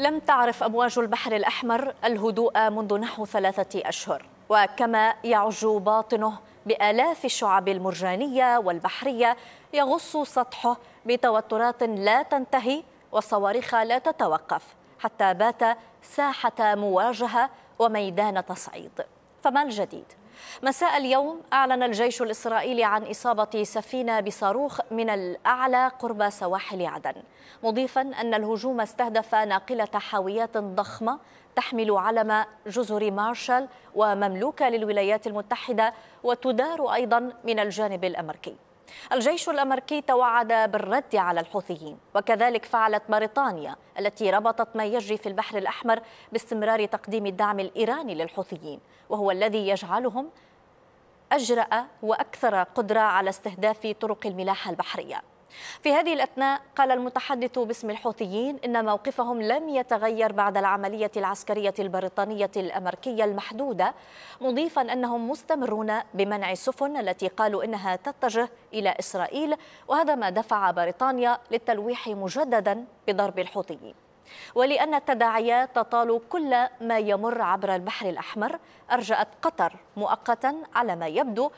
لم تعرف أمواج البحر الأحمر الهدوء منذ نحو ثلاثة أشهر وكما يعج باطنه بآلاف الشعب المرجانية والبحرية يغص سطحه بتوترات لا تنتهي وصواريخ لا تتوقف حتى بات ساحة مواجهة وميدان تصعيد فما الجديد؟ مساء اليوم أعلن الجيش الإسرائيلي عن إصابة سفينة بصاروخ من الأعلى قرب سواحل عدن مضيفا أن الهجوم استهدف ناقلة حاويات ضخمة تحمل علم جزر مارشال ومملوكة للولايات المتحدة وتدار أيضا من الجانب الأمريكي. الجيش الأمريكي توعد بالرد على الحوثيين وكذلك فعلت بريطانيا التي ربطت ما يجري في البحر الأحمر باستمرار تقديم الدعم الإيراني للحوثيين وهو الذي يجعلهم أجرأ وأكثر قدرة على استهداف طرق الملاحة البحرية. في هذه الأثناء قال المتحدث باسم الحوثيين إن موقفهم لم يتغير بعد العملية العسكرية البريطانية الأمريكية المحدودة مضيفا أنهم مستمرون بمنع السفن التي قالوا إنها تتجه إلى إسرائيل وهذا ما دفع بريطانيا للتلويح مجددا بضرب الحوثيين. ولأن التداعيات تطال كل ما يمر عبر البحر الأحمر أرجأت قطر مؤقتا على ما يبدو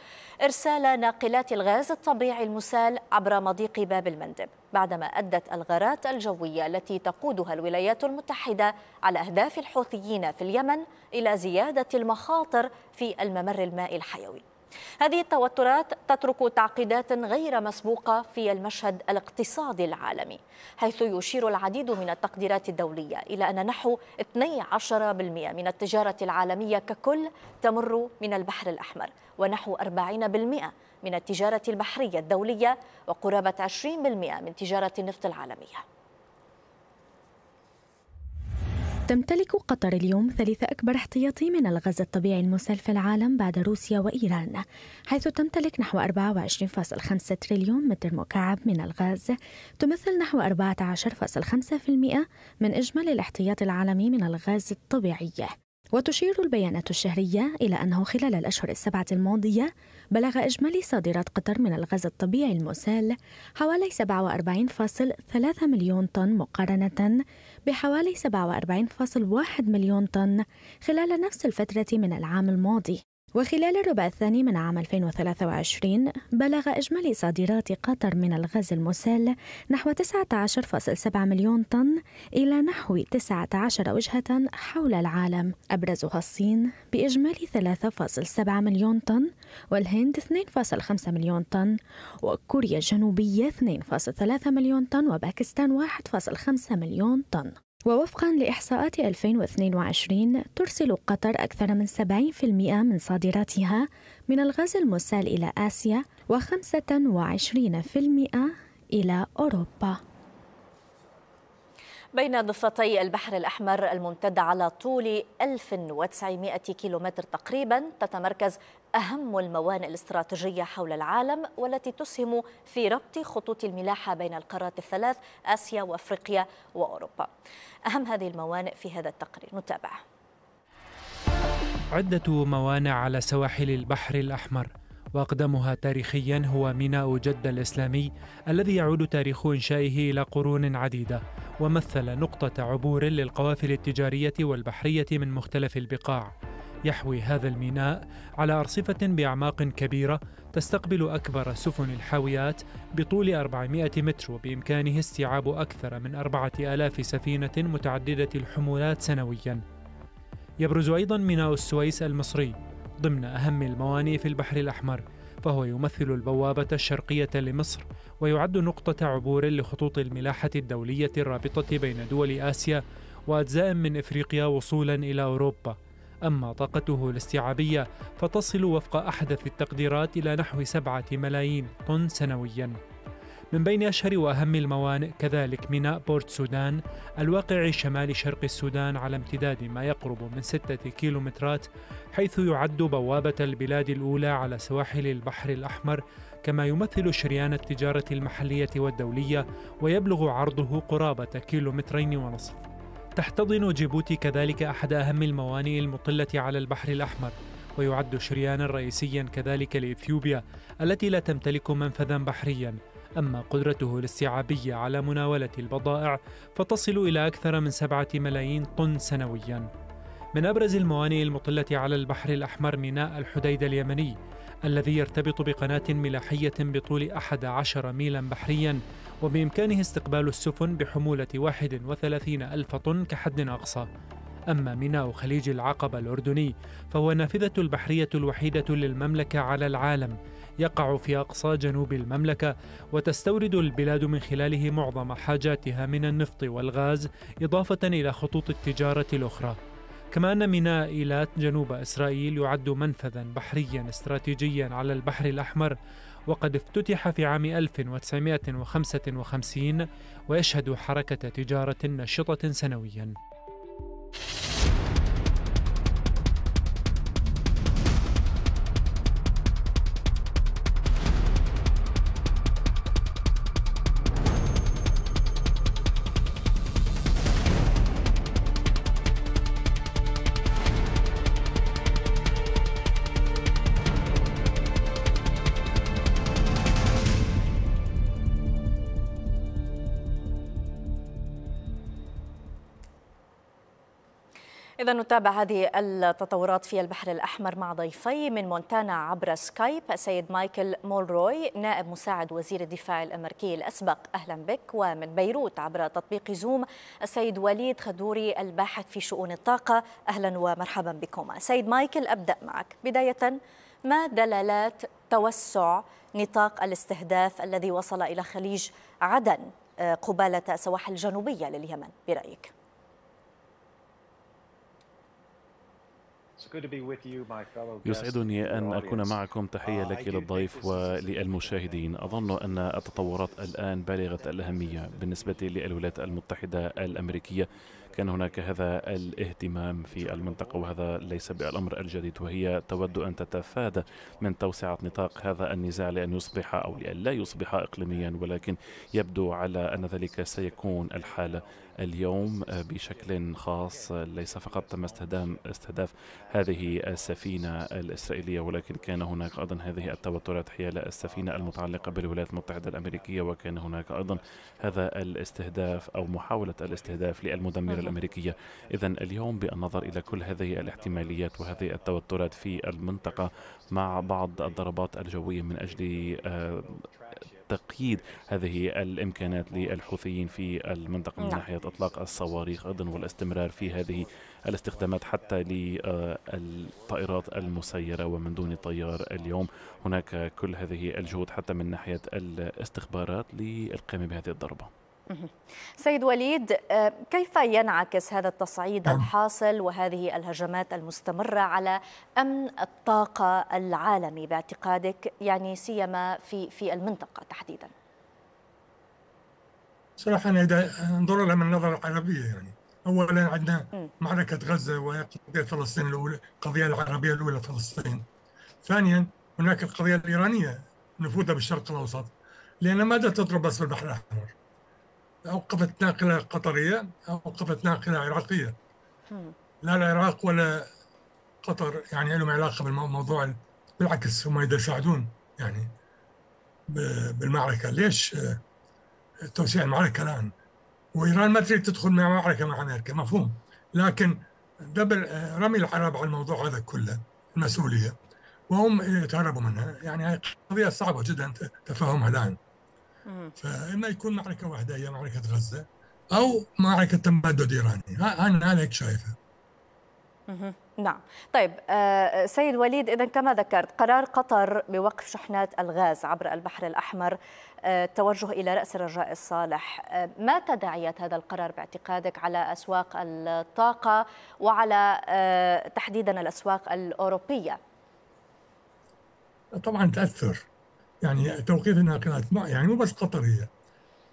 إرسال ناقلات الغاز الطبيعي المسال عبر مضيق باب المندب بعدما أدت الغارات الجوية التي تقودها الولايات المتحدة على أهداف الحوثيين في اليمن إلى زيادة المخاطر في الممر المائي الحيوي. هذه التوترات تترك تعقيدات غير مسبوقة في المشهد الاقتصادي العالمي حيث يشير العديد من التقديرات الدولية إلى أن نحو 12% من التجارة العالمية ككل تمر من البحر الأحمر ونحو 40% من التجارة البحرية الدولية وقرابة 20% من تجارة النفط العالمية. تمتلك قطر اليوم ثالث أكبر احتياطي من الغاز الطبيعي المسال في العالم بعد روسيا وإيران حيث تمتلك نحو 24.5 تريليون متر مكعب من الغاز. تمثل نحو 14.5% من إجمالي الاحتياط العالمي من الغاز الطبيعي. وتشير البيانات الشهرية إلى أنه خلال الأشهر السبعة الماضية بلغ إجمالي صادرات قطر من الغاز الطبيعي المسال حوالي 47.3 مليون طن مقارنة بحوالي 47.1 مليون طن خلال نفس الفترة من العام الماضي. وخلال الربع الثاني من عام 2023 بلغ إجمالي صادرات قطر من الغاز المسال نحو 19.7 مليون طن إلى نحو 19 وجهة حول العالم. أبرزها الصين بإجمالي 3.7 مليون طن والهند 2.5 مليون طن وكوريا الجنوبية 2.3 مليون طن وباكستان 1.5 مليون طن. ووفقا لإحصاءات 2022 ترسل قطر أكثر من 70% من صادراتها من الغاز المسال إلى آسيا و25% إلى أوروبا. بين ضفتي البحر الأحمر الممتد على طول 1900 كيلومتر تقريبا تتمركز أهم الموانئ الاستراتيجية حول العالم والتي تسهم في ربط خطوط الملاحة بين القارات الثلاث آسيا وأفريقيا وأوروبا. أهم هذه الموانئ في هذا التقرير. نتابع. عدة موانئ على سواحل البحر الأحمر. واقدمها تاريخيا هو ميناء جده الإسلامي الذي يعود تاريخ إنشائه إلى قرون عديدة ومثل نقطة عبور للقوافل التجارية والبحرية من مختلف البقاع يحوي هذا الميناء على أرصفة بأعماق كبيرة تستقبل أكبر سفن الحاويات بطول 400 متر وبإمكانه استيعاب أكثر من 4000 سفينة متعددة الحمولات سنوياً. يبرز أيضاً ميناء السويس المصري ضمن أهم الموانئ في البحر الأحمر فهو يمثل البوابة الشرقية لمصر ويعد نقطة عبور لخطوط الملاحة الدولية الرابطة بين دول آسيا وأجزاء من إفريقيا وصولا إلى أوروبا. أما طاقته الاستيعابية فتصل وفق أحدث التقديرات إلى نحو سبعة ملايين طن سنوياً. من بين أشهر وأهم الموانئ كذلك ميناء بورت سودان الواقع شمال شرق السودان على امتداد ما يقرب من ستة كيلومترات حيث يعد بوابة البلاد الأولى على سواحل البحر الأحمر كما يمثل شريان التجارة المحلية والدولية ويبلغ عرضه قرابة كيلومترين ونصف. تحتضن جيبوتي كذلك أحد أهم الموانئ المطلة على البحر الأحمر ويعد شريانا رئيسيا كذلك لإثيوبيا التي لا تمتلك منفذا بحريا. أما قدرته الاستيعابية على مناولة البضائع فتصل إلى أكثر من سبعة ملايين طن سنوياً. من أبرز الموانئ المطلة على البحر الأحمر ميناء الحديدة اليمني الذي يرتبط بقناة ملاحية بطول 11 ميلا بحريا وبإمكانه استقبال السفن بحمولة 31 ألف طن كحد أقصى. أما ميناء خليج العقبة الأردني فهو النافذة البحرية الوحيدة للمملكة على العالم يقع في أقصى جنوب المملكة وتستورد البلاد من خلاله معظم حاجاتها من النفط والغاز إضافة إلى خطوط التجارة الأخرى. كما أن ميناء إيلات جنوب إسرائيل يعد منفذا بحريا استراتيجيا على البحر الأحمر وقد افتتح في عام 1955 ويشهد حركة تجارة نشطة سنويا. نتابع هذه التطورات في البحر الأحمر مع ضيفي من مونتانا عبر سكايب السيد مايكل مولروي نائب مساعد وزير الدفاع الأمريكي الأسبق. أهلا بك. ومن بيروت عبر تطبيق زوم السيد وليد خدوري الباحث في شؤون الطاقة. أهلا ومرحبا بكم سيد مايكل أبدأ معك. بداية ما دلالات توسع نطاق الاستهداف الذي وصل إلى خليج عدن آه، قبالة السواحل الجنوبية لليمن؟ برأيك؟ يسعدني أن أكون معكم. تحية لك للضيف وللمشاهدين. أظن أن التطورات الآن بالغة الأهمية بالنسبة للولايات المتحدة الأمريكية. كان هناك هذا الاهتمام في المنطقة وهذا ليس بالأمر الجديد وهي تود أن تتفادى من توسعة نطاق هذا النزاع لأن يصبح أو لأن لا يصبح إقليميا ولكن يبدو على أن ذلك سيكون الحالة اليوم بشكل خاص. ليس فقط تم استهداف هذه السفينة الإسرائيلية ولكن كان هناك أيضا هذه التوترات حيال السفينة المتعلقة بالولايات المتحدة الأمريكية وكان هناك أيضا هذا الاستهداف أو محاولة الاستهداف للمدمرة الأمريكية. إذا اليوم بالنظر إلى كل هذه الاحتماليات وهذه التوترات في المنطقة مع بعض الضربات الجوية من أجل آه، تقييد هذه الإمكانات للحوثيين في المنطقة من نعم. ناحية إطلاق الصواريخ أيضا والاستمرار في هذه الاستخدامات حتى للطائرات المسيرة ومن دون طيار اليوم. هناك كل هذه الجهود حتى من ناحية الاستخبارات للقيام بهذه الضربة. سيد وليد آه، كيف ينعكس هذا التصعيد نعم. الحاصل وهذه الهجمات المستمرة على أمن الطاقة العالمي باعتقادك؟ يعني سيما في في المنطقة تحديدا. صراحة أنا إذا ننظر لها من النظرة العربية يعني. أولا عندنا معركة غزة وقضية فلسطين الأولى القضية العربية الأولى فلسطين. ثانيا هناك القضية الإيرانية نفوذها بالشرق الأوسط. لأن ماذا تضرب بس البحر الأحمر؟ أوقفت ناقلة قطرية أوقفت ناقلة عراقية. لا العراق ولا قطر يعني لهم علاقة بالموضوع بالعكس هم يساعدون يعني بالمعركة. ليش؟ توسيع المعركة الآن. وإيران ما تريد تدخل مع معركة مع أمريكا مفهوم. لكن دبل رمي العرب على الموضوع هذا كله المسؤولية وهم يتهربوا منها. يعني قضية صعبة جدا تفهمها الآن. فإما يكون معركة واحدة هي معركة غزة أو معركة تمدد إيراني. أنا هيك شايفها. نعم. طيب آه سيد وليد إذا كما ذكرت قرار قطر بوقف شحنات الغاز عبر البحر الأحمر آه التوجه إلى رأس الرجاء الصالح. آه ما تداعيات هذا القرار باعتقادك على أسواق الطاقة وعلى آه تحديدا الأسواق الأوروبية؟ طبعا تأثر. يعني توقيف الناقلات يعني مو بس قطرية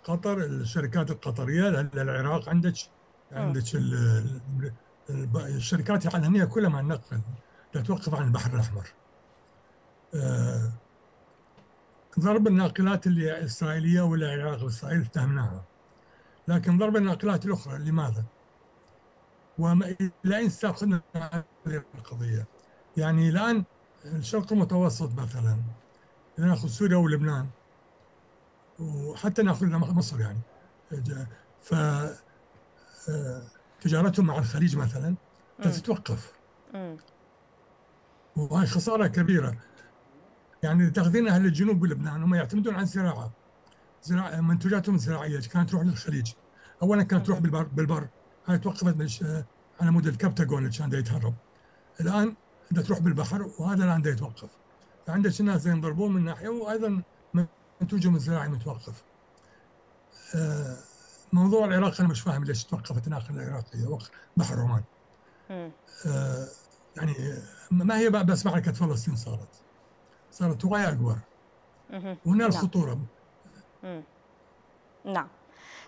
قطر الشركات القطرية للعراق عندك عندك الشركات العالمية كلها مع النقل توقف عن البحر الأحمر آه، ضرب الناقلات اللي الاسرائيليه ولا العراق وإسرائيل افتهمناها لكن ضرب الناقلات الأخرى لماذا؟ وما إلى اين ستاخذنا هذه القضية؟ يعني الآن الشرق المتوسط مثلا ناخذ سوريا ولبنان. وحتى ناخذ مصر يعني. ف آه، تجارتهم مع الخليج مثلا تتوقف. وهي خسارة كبيرة. يعني تأخذين أهل الجنوب بلبنان هم يعتمدون على الزراعه زراعة منتجاتهم الزراعيه كانت تروح للخليج. اولا كانت تروح بالبر بالبر. هاي توقفت على مود الكبتاجون اللي كان يتهرب الآن بدها تروح بالبحر وهذا الآن يتوقف فعندك الناس ينضربون من ناحية وأيضا منتوجهم الزراعي متوقف. آه، موضوع العراق أنا مش فاهم ليش توقفت الناقله العراقيه بحر عمان آه، يعني ما هي بس معركه فلسطين صارت. صارت وقايه أكبر. وهنا نعم. الخطورة. نعم.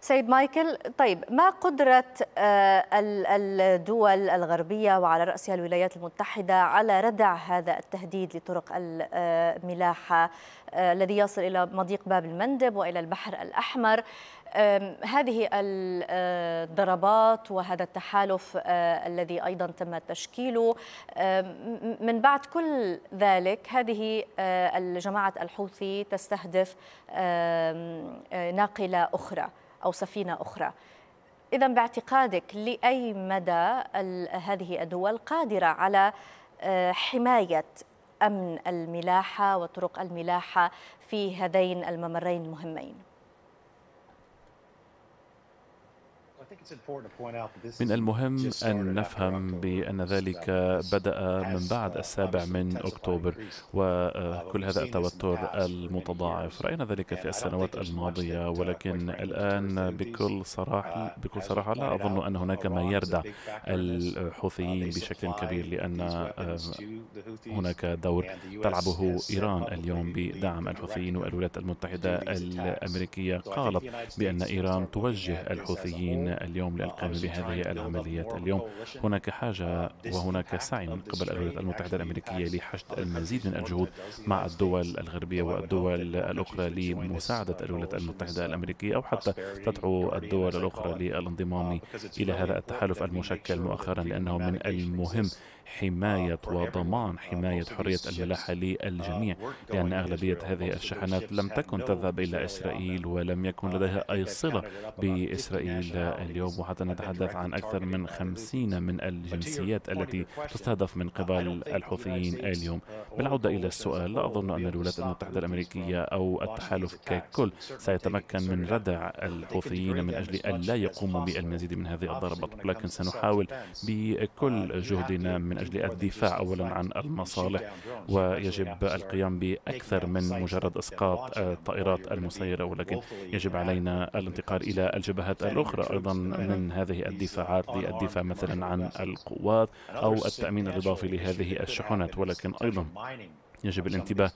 سيد مايكل طيب ما قدرة آه، الدول الغربية وعلى رأسها الولايات المتحدة على ردع هذا التهديد لطرق الملاحة آه، الذي يصل إلى مضيق باب المندب وإلى البحر الأحمر؟ هذه الضربات وهذا التحالف آه، الذي أيضا تم تشكيله من بعد كل ذلك هذه الجماعة الحوثي تستهدف ناقلة أخرى. أو سفينة أخرى إذا باعتقادك لأي مدى هذه الدول قادرة على آه، حماية أمن الملاحة وطرق الملاحة في هذين الممرين المهمين؟ من المهم أن نفهم بأن ذلك بدأ من بعد السابع من أكتوبر وكل هذا التوتر المتضاعف. رأينا ذلك في السنوات الماضية ولكن الآن بكل صراحة بكل صراحة لا أظن أن هناك ما يردع الحوثيين بشكل كبير لأن هناك دور تلعبه إيران اليوم بدعم الحوثيين والولايات المتحدة الأمريكية. قالت بأن إيران توجه الحوثيين اليوم للقيام بهذه العمليات اليوم. هناك حاجة وهناك سعي من قبل الولايات المتحدة الأمريكية لحشد المزيد من الجهود مع الدول الغربية والدول الأخرى لمساعدة الولايات المتحدة الأمريكية أو حتى تدعو الدول الأخرى للانضمام إلى هذا التحالف المشكل مؤخرا لأنه من المهم حماية وضمان حماية حرية الملاحة للجميع. لأن أغلبية هذه الشحنات لم تكن تذهب إلى إسرائيل ولم يكن لديها أي صلة بإسرائيل اليوم وحتى نتحدث عن أكثر من خمسين من الجنسيات التي تستهدف من قبل الحوثيين اليوم. بالعودة إلى السؤال لا أظن أن الولايات المتحدة الأمركية أو التحالف ككل سيتمكن من ردع الحوثيين من أجل أن لا يقوموا بالمزيد من هذه الضربات ولكن سنحاول بكل جهدنا من أجل الدفاع أولا عن المصالح ويجب القيام بأكثر من مجرد إسقاط الطائرات المسيرة ولكن يجب علينا الانتقال إلى الجبهات الأخرى. أيضا من هذه الدفاعات للدفاع مثلا عن القوات أو التأمين الإضافي لهذه الشحنات ولكن أيضا يجب الانتباه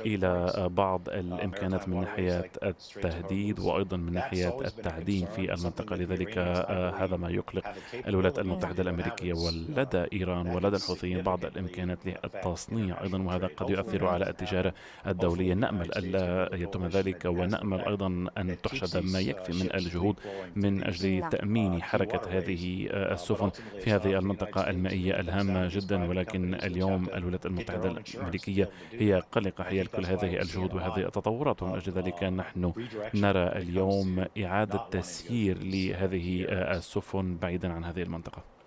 إلى بعض الإمكانات من ناحية التهديد وأيضا من ناحية التعدين في المنطقة لذلك آه، هذا ما يقلق الولايات المتحدة الأمريكية ولدى إيران ولدى الحوثيين بعض الإمكانات للتصنيع أيضا وهذا قد يؤثر على التجارة الدولية. نأمل ألا يتم ذلك ونأمل أيضا أن تحشد ما يكفي من الجهود من أجل تأمين حركة هذه آه، السفن في هذه المنطقة المائية الهامة جدا ولكن اليوم الولايات المتحدة الأمريكية هي قلقة حيال كل هذه الجهود وهذه التطورات. ومن أجل ذلك نحن نرى اليوم إعادة تسيير لهذه السفن بعيدا عن هذه المنطقة.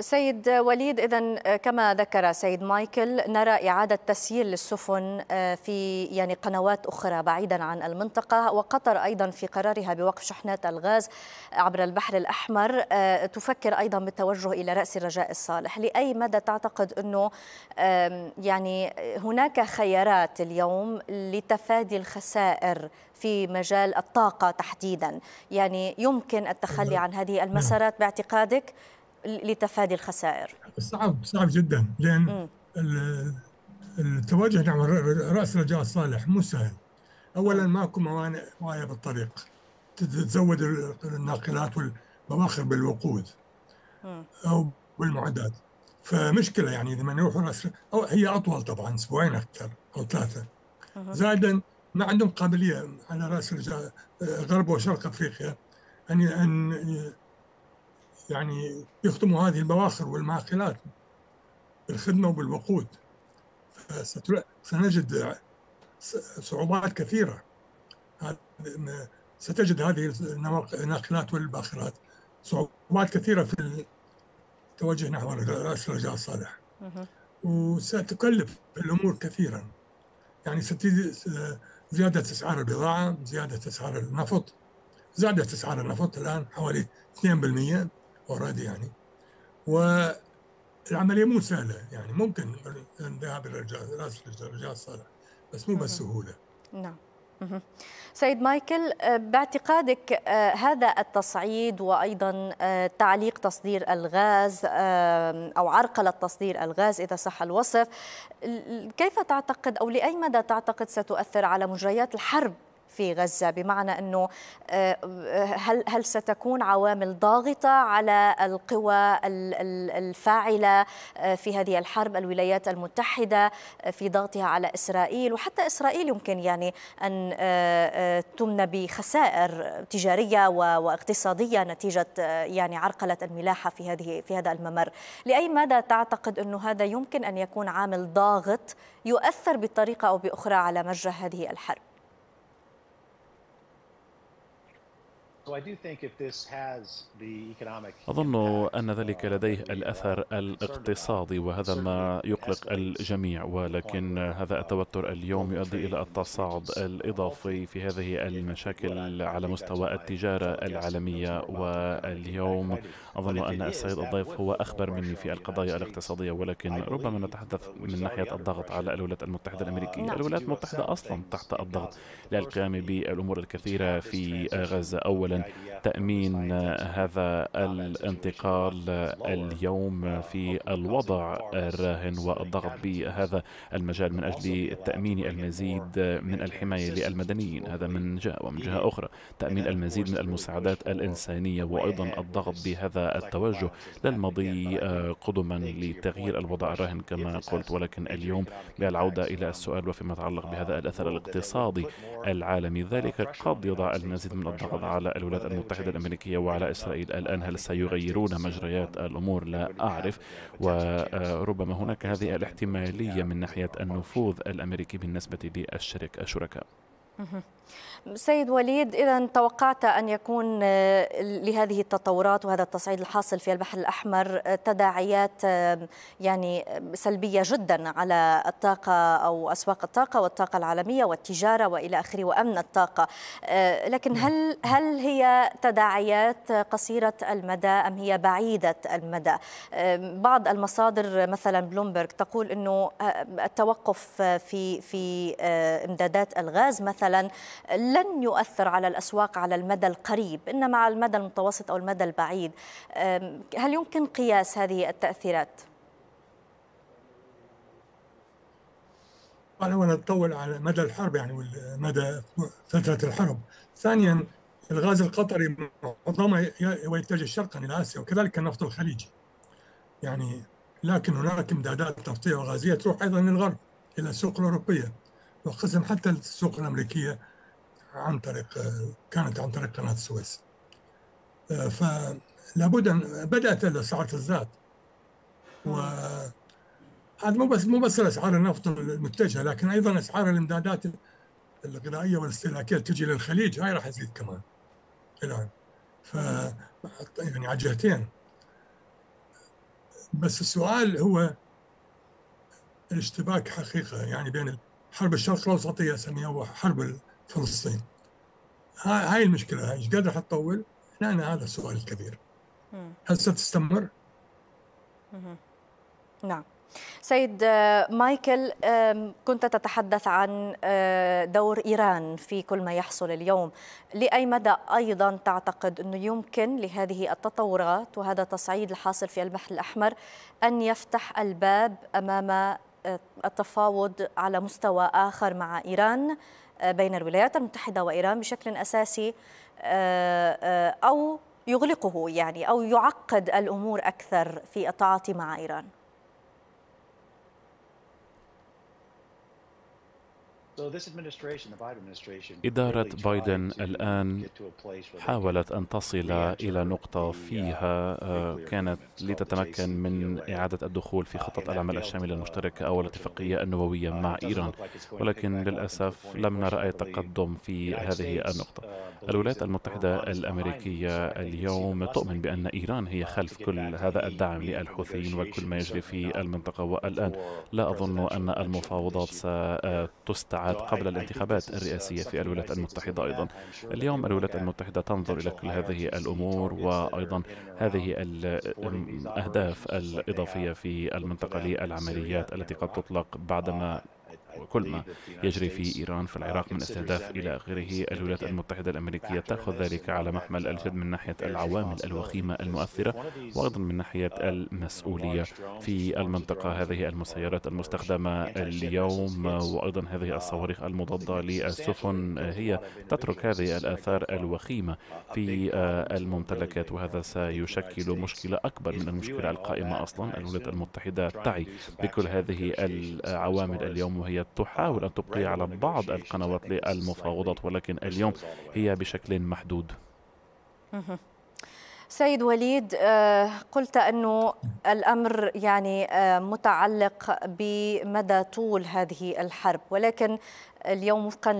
سيد وليد اذا كما ذكر سيد مايكل نرى إعادة تسيير للسفن آه، في يعني قنوات أخرى بعيدا عن المنطقة وقطر أيضا في قرارها بوقف شحنات الغاز عبر البحر الأحمر آه، تفكر أيضا بالتوجه إلى رأس الرجاء الصالح. لأي مدى تعتقد أنه يعني هناك خيارات اليوم لتفادي الخسائر في مجال الطاقة تحديدا. يعني يمكن التخلي عن هذه المسارات باعتقادك لتفادي الخسائر. صعب صعب جدا لأن التوجه نحو رأس رجاء صالح مو سهل. اولا ماكو موانئ وايه بالطريق. تتزود الناقلات والبواخر بالوقود أو بالمعدات. فمشكلة يعني إذا ما نروح رأس أو هي أطول طبعا أسبوعين أكثر أو ثلاثة. زائدا ما عندهم قابلية على رأس رجاء غرب وشرق أفريقيا ان ان يعني يخدموا هذه البواخر والماقلات بالخدمة وبالوقود. سنجد صعوبات كثيرة. ستجد هذه الناقلات والباخرات صعوبات كثيرة في التوجه نحو رأس الرجاء الصالح وستكلف الأمور كثيرا. يعني ستزيد زيادة أسعار البضاعة زيادة أسعار النفط. زادت أسعار النفط الآن حوالي 2% اوريدي يعني. والعملية مو سهلة يعني. ممكن الذهاب إلى راس الرجاء الصالح بس مو بالسهولة. نعم. سيد مايكل آه، باعتقادك آه، هذا التصعيد وأيضا آه، تعليق تصدير الغاز أو عرقله تصدير الغاز إذا صح الوصف كيف تعتقد أو لأي مدى تعتقد ستؤثر على مجريات الحرب؟ في غزة بمعنى أنه آه، هل, هل ستكون عوامل ضاغطة على القوى الفاعلة آه، في هذه الحرب الولايات المتحدة آه، في ضغطها على إسرائيل؟ وحتى إسرائيل يمكن يعني أن تمنى بخسائر تجارية واقتصادية نتيجة يعني عرقلة الملاحة في هذه في هذا الممر. لأي مدى تعتقد أنه هذا يمكن أن يكون عامل ضاغط يؤثر بطريقة أو بأخرى على مجرى هذه الحرب؟ أظن أن ذلك لديه الأثر الاقتصادي وهذا ما يقلق الجميع. ولكن هذا التوتر اليوم يؤدي إلى التصاعد الإضافي في هذه المشاكل على مستوى التجارة العالمية. واليوم أظن أن السيد الضيف هو أخبر مني في القضايا الاقتصادية. ولكن ربما نتحدث من ناحية الضغط على الولايات المتحدة الأمريكية. الولايات المتحدة أصلا تحت الضغط للقيام بالأمور الكثيرة في غزة. أولا تأمين هذا الانتقال اليوم في الوضع الراهن والضغط بهذا المجال من أجل تأمين المزيد من الحماية للمدنيين. هذا من جهة ومن جهة أخرى تأمين المزيد من المساعدات الإنسانية وأيضا الضغط بهذا التوجه للمضي قدما لتغيير الوضع الراهن كما قلت. ولكن اليوم بالعودة إلى السؤال وفيما يتعلق بهذا الأثر الاقتصادي العالمي ذلك قد يضع المزيد من الضغط على الولايات المتحدة الأمريكية وعلى إسرائيل الآن هل سيغيرون مجريات الأمور؟ لا أعرف. وربما هناك هذه الاحتمالية من ناحية النفوذ الأمريكي بالنسبة للشركة الشركاء سيد وليد إذا توقعت أن يكون آه، لهذه التطورات وهذا التصعيد الحاصل في البحر الأحمر آه، تداعيات آه، يعني سلبية جدا على الطاقة أو أسواق الطاقة والطاقة العالمية والتجارة وإلى آخره وأمن الطاقة. لكن هل هل هي تداعيات قصيرة المدى أم هي بعيدة المدى؟ بعض المصادر مثلا بلومبرغ تقول أنه التوقف في في إمدادات الغاز مثلا لن يؤثر على الأسواق على المدى القريب إنما على المدى المتوسط أو المدى البعيد. هل يمكن قياس هذه التأثيرات؟ أولا تطول على مدى الحرب يعني مدى فترة الحرب. ثانيا الغاز القطري معظمه يتجه شرقا إلى آسيا وكذلك النفط الخليجي. يعني لكن هناك امدادات نفطية وغازية تروح أيضا للغرب إلى السوق الأوروبية. وقسم حتى السوق الأمريكية عن طريق كانت عن طريق قناة السويس آه، فلابد أن بدأت الأسعار تزداد. و هذا مو بس مو بس اسعار النفط المتجهة لكن أيضا أسعار الإمدادات الغذائية والاستهلاكية تجي للخليج هاي راح تزيد كمان الآن. ف يعني على جهتين بس السؤال هو الاشتباك حقيقة يعني بين الشرق الأوسطية اسميها حرب فلسطين هاي المشكلة. هاي إيش قد راح تطول؟ هنا هذا السؤال الكبير. هل ستستمر؟ نعم. سيد مايكل كنت تتحدث عن دور إيران في كل ما يحصل اليوم، لأي مدى أيضا تعتقد أنه يمكن لهذه التطورات وهذا التصعيد الحاصل في البحر الأحمر أن يفتح الباب أمام التفاوض على مستوى آخر مع إيران آه، بين الولايات المتحدة وإيران بشكل أساسي آه، آه، أو يغلقه يعني أو يعقد الأمور أكثر في التعاطي مع إيران. إدارة بايدن الآن حاولت أن تصل إلى نقطة فيها آه، كانت لتتمكن من إعادة الدخول في خطة العمل الشاملة المشتركة أو الاتفاقية النووية مع إيران. ولكن للأسف لم نرى أي تقدم في هذه النقطة. الولايات المتحدة الأمريكية اليوم تؤمن بأن إيران هي خلف كل هذا الدعم للحوثيين وكل ما يجري في المنطقة. والآن لا أظن أن المفاوضات ستستعاد قبل الانتخابات الرئاسية في الولايات المتحدة أيضا. اليوم الولايات المتحدة تنظر إلى كل هذه الأمور وأيضا هذه الأهداف الإضافية في المنطقة للعمليات التي قد تطلق بعدما وكل ما يجري في إيران في العراق من استهداف إلى آخره الولايات المتحدة الأمريكية تأخذ ذلك على محمل الجد من ناحية العوامل الوخيمة المؤثرة وأيضا من ناحية المسؤولية في المنطقة هذه المسيرات المستخدمة اليوم وأيضا هذه الصواريخ المضادة للسفن هي تترك هذه الآثار الوخيمة في الممتلكات وهذا سيشكل مشكلة أكبر من المشكلة القائمة أصلا الولايات المتحدة تعي بكل هذه العوامل اليوم وهي تحاول أن تبقي على بعض القنوات للمفاوضات ولكن اليوم هي بشكل محدود. سيد وليد آه، قلت أنه الأمر يعني آه، متعلق بمدى طول هذه الحرب ولكن اليوم وفقا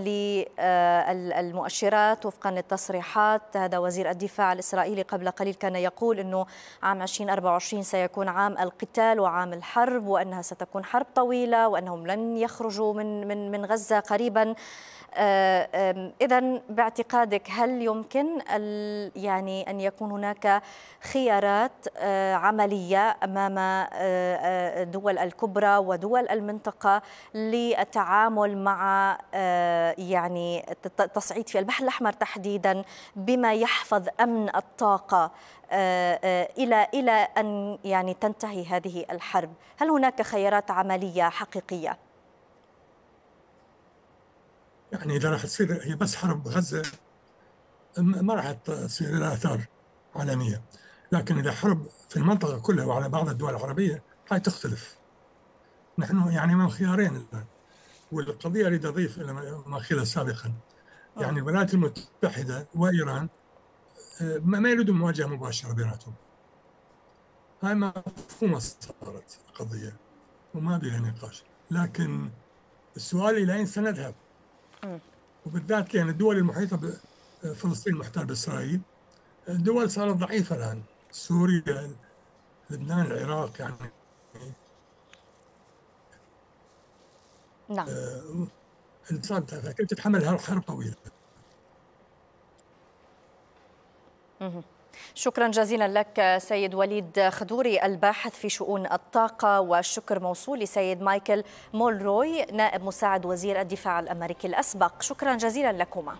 للمؤشرات وفقا للتصريحات هذا وزير الدفاع الإسرائيلي قبل قليل كان يقول أنه عام 2024 سيكون عام القتال وعام الحرب وأنها ستكون حرب طويلة وأنهم لن يخرجوا من, من, من غزة قريباً. آه، إذا باعتقادك هل يمكن يعني أن يكون هناك خيارات آه، عملية أمام الدول آه، الكبرى ودول المنطقة للتعامل مع يعني التصعيد في البحر الأحمر تحديدا بما يحفظ أمن الطاقة إلى إلى أن يعني تنتهي هذه الحرب هل هناك خيارات عملية حقيقية؟ يعني إذا راح تصير هي بس حرب غزة ما راح تصير لها آثار عالمية. لكن إذا حرب في المنطقة كلها وعلى بعض الدول العربية هاي تختلف. نحن يعني من خيارين الآن. والقضية اريد اضيف إلى ما قيل سابقا. يعني الولايات المتحدة وإيران آه، ما يريدون مواجهة مباشرة بيناتهم. هاي مفهومه صارت القضية وما بها نقاش. لكن السؤال إلى أين سنذهب؟ وبالذات يعني الدول المحيطة بفلسطين المحتل بإسرائيل. الدول صارت ضعيفة الآن. سوريا لبنان العراق يعني. نعم. الإنسان كيف تتحمل حرب طويلة شكرا جزيلا لك سيد وليد خدوري الباحث في شؤون الطاقة والشكر موصول لسيد مايكل مولروي نائب مساعد وزير الدفاع الأمريكي الأسبق. شكرا جزيلا لكما.